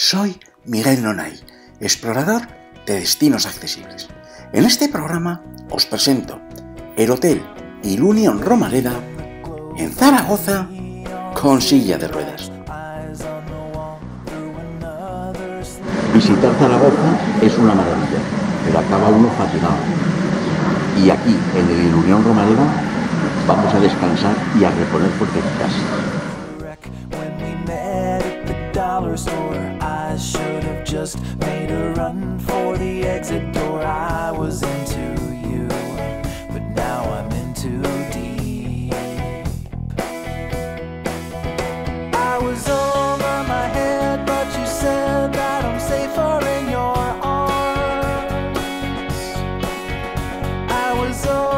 Soy Miguel Nonay, explorador de destinos accesibles. En este programa os presento el Hotel Ilunion Romareda en Zaragoza con silla de ruedas. Visitar Zaragoza es una maravilla, pero acaba uno fascinado. Y aquí, en el Ilunión Romareda, vamos a descansar y a reponer fuerzas. Just made a run for the exit door. I was into you, but now I'm in too deep. I was over my head, but you said that I'm safer in your arms. I was over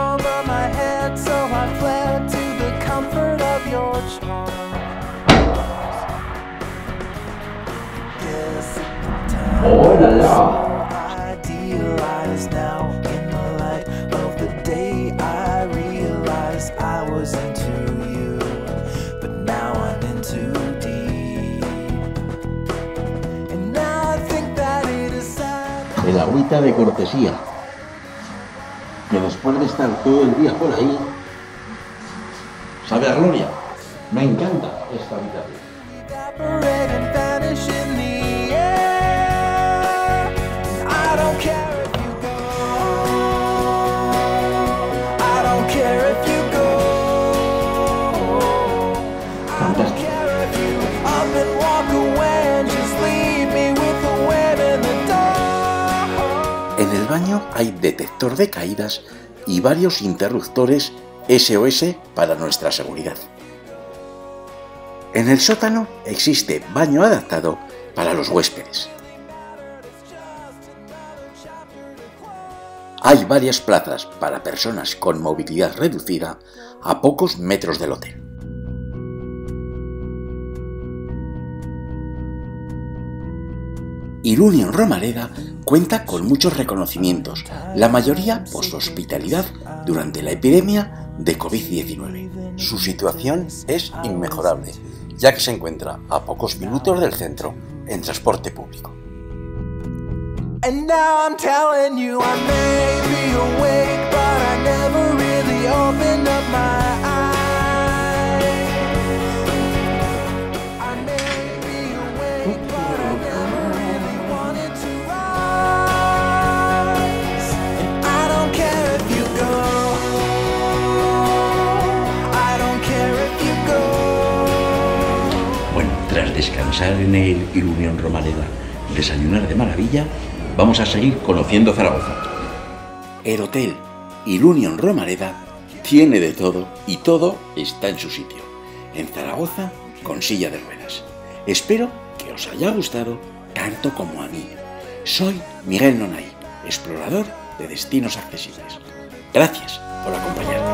El agüita de cortesía. Que después de estar todo el día por ahí, sabe a gloria. Me encanta esta habitación. En el baño hay detector de caídas y varios interruptores SOS para nuestra seguridad. En el sótano existe baño adaptado para los huéspedes. Hay varias plazas para personas con movilidad reducida a pocos metros del hotel. Irunion Romareda cuenta con muchos reconocimientos, la mayoría por su hospitalidad durante la epidemia de COVID-19. Su situación es inmejorable, ya que se encuentra a pocos minutos del centro en transporte público. Descansar en el Ilunión Romareda, desayunar de maravilla, vamos a seguir conociendo Zaragoza. El hotel Ilunion Romareda tiene de todo y todo está en su sitio. En Zaragoza con silla de ruedas. Espero que os haya gustado tanto como a mí. Soy Miguel Nonay, explorador de destinos accesibles. Gracias por acompañarme.